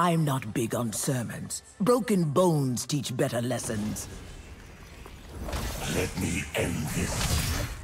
I'm not big on sermons. Broken bones teach better lessons. Let me end this.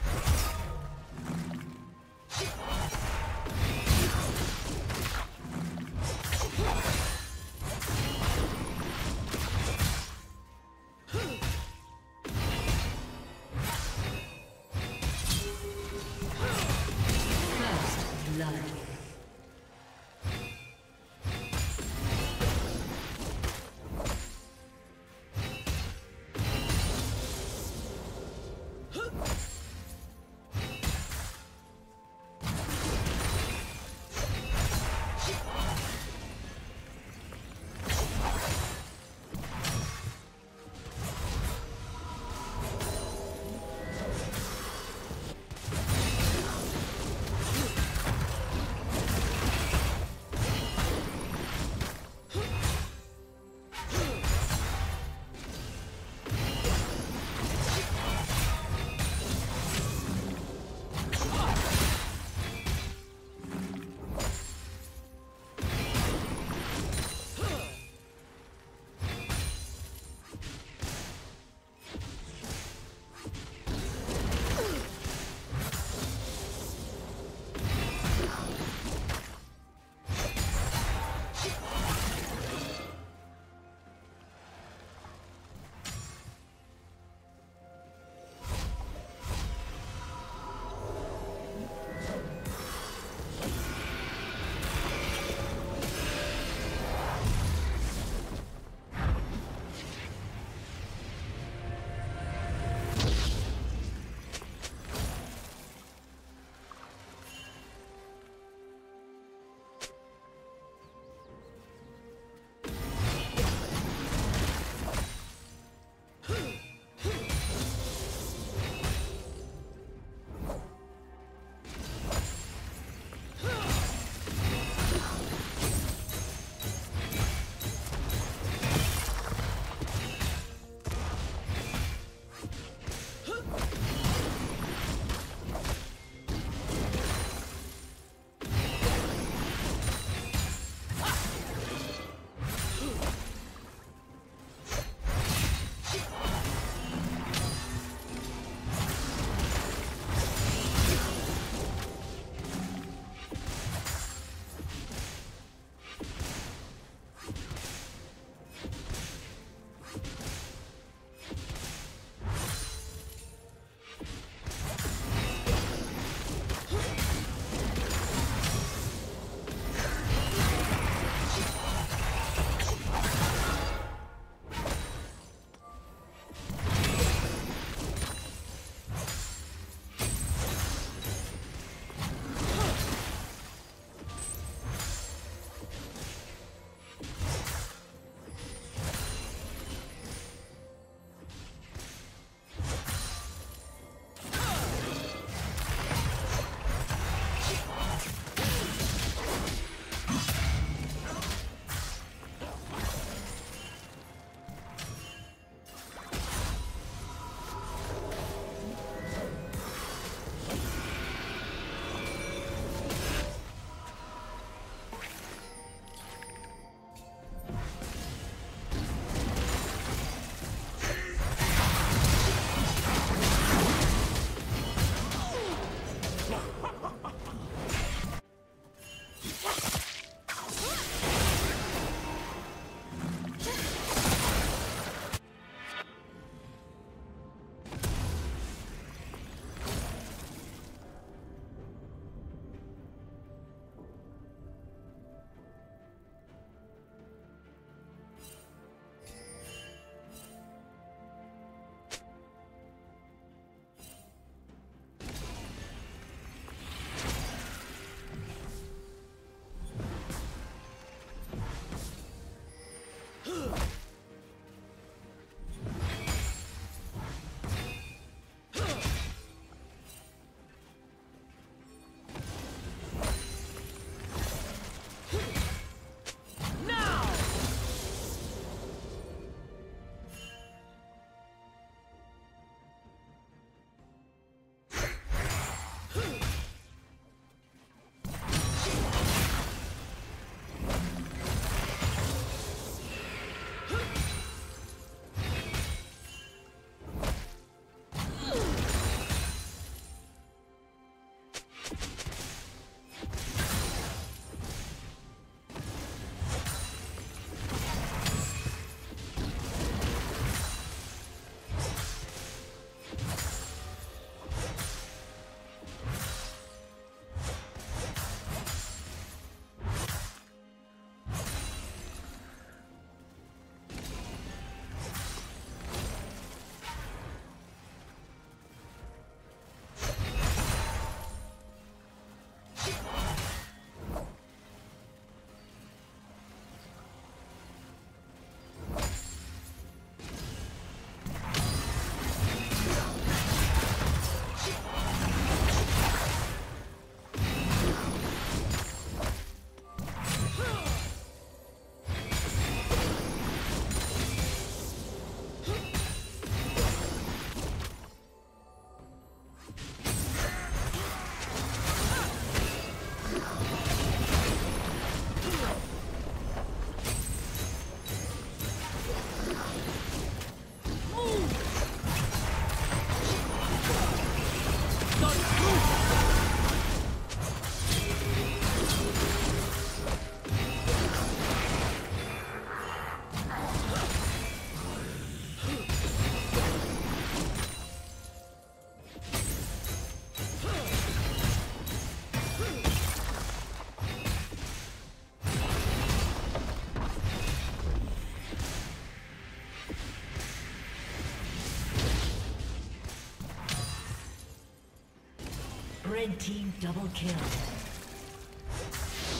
Red team double kill.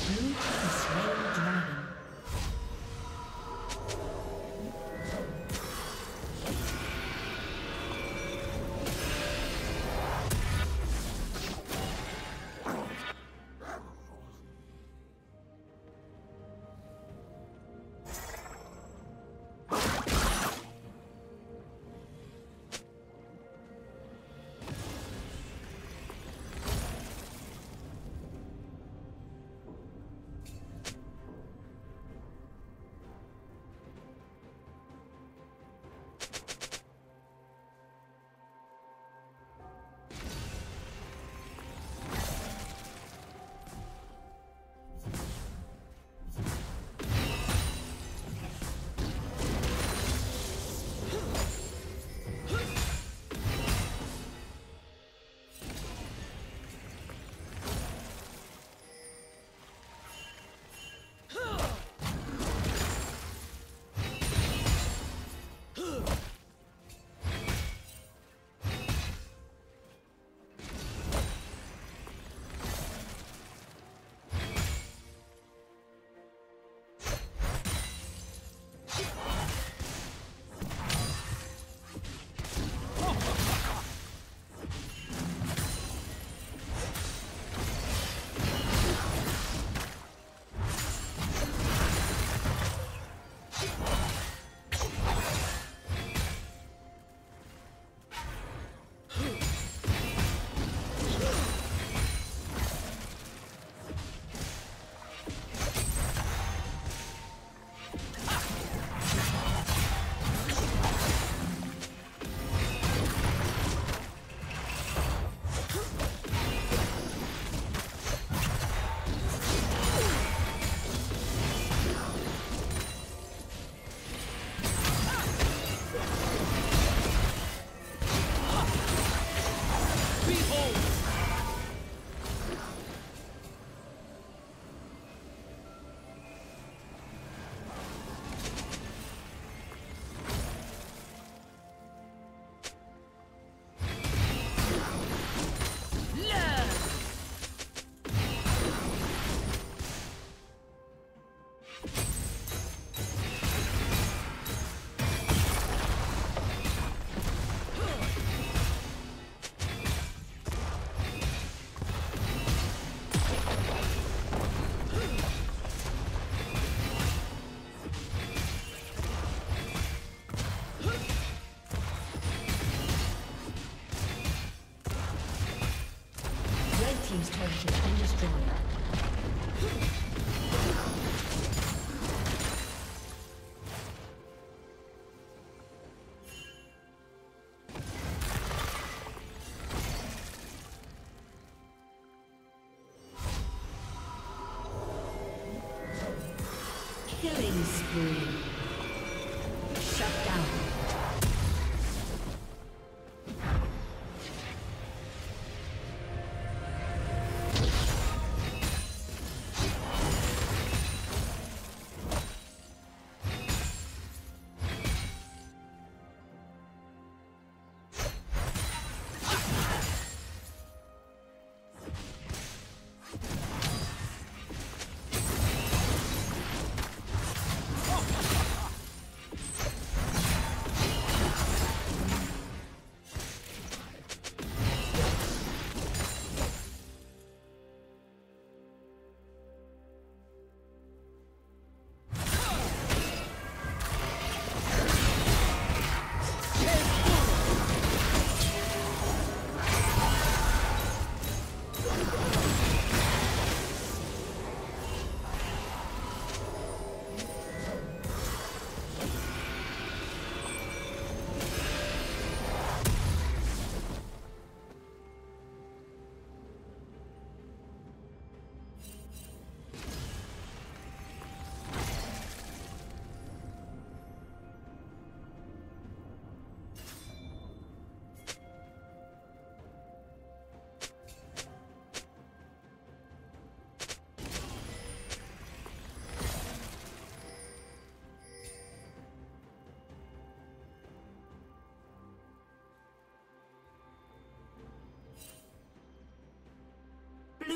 Blue team Killing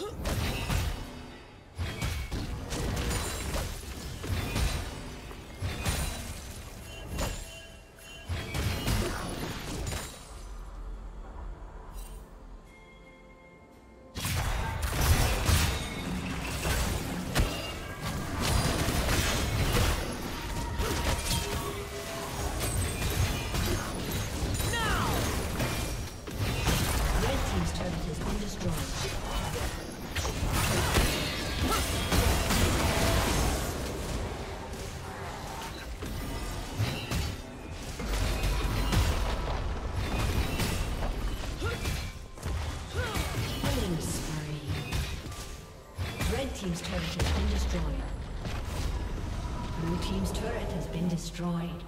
Red destroyed.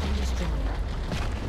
been destroyed.